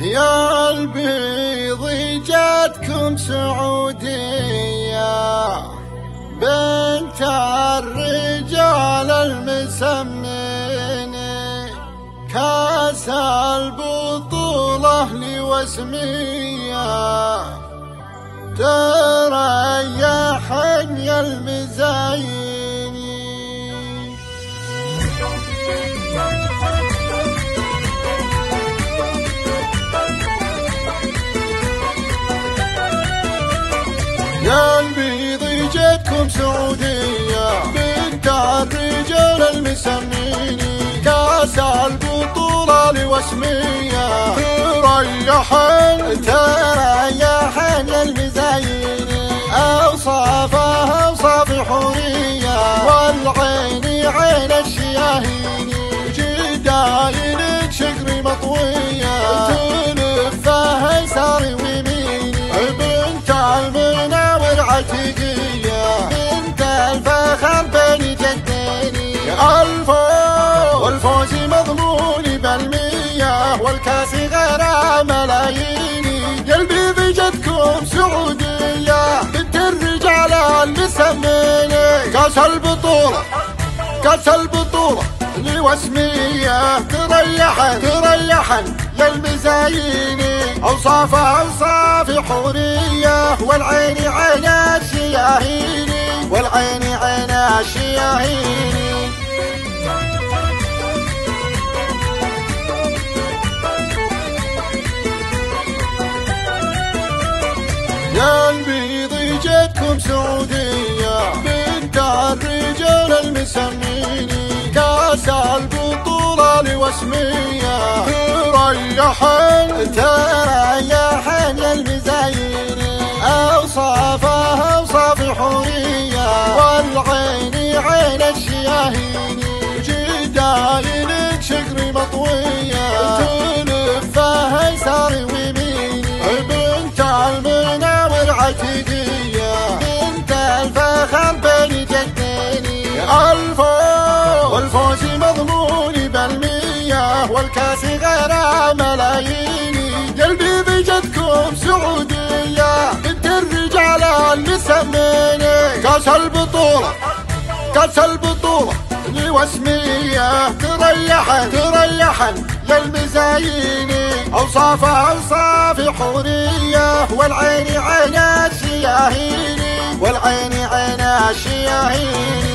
يا البيض جاتكم سعودية بنت الرجال المسمين كاس البطولة لوسمية. تريحني المزايين جتكم سعودية. بنت الرجال المسمين. كأس البطولة لوسمية. تريحن تريحن المزايين أوصافها أوصاف حورية. والعين عين الشياهين. جداين شكري مطوية. تلفها يسار ويمين بنت المناور عتيقية الفوز والفوز مضمون بالمية والكاس غير ملاييني قلبي بجدكم سعودية بنت الرجال اللي سميني كاس البطولة كاس البطولة لوسمية. تريحن تريحن للمزايين أوصافها أوصاف حورية والعين عين الشياهين والعين عين الشياهين يا البيض جتكم سعودية بنت الرجال المسمين كاس البطولة لوسمية. تريحن تريحن المزايين أوصافها الفخر بين جديني الفوز بالمية. والكاس غير ملايين قلبي بجدكم سعودية. بنت الرجال اللي كاس البطولة. كاس البطولة. لوسمية تريحن تريحن. للمزايين أوصافها أوصاف حورية. والعين عين الشياهين والعين عين الشياهين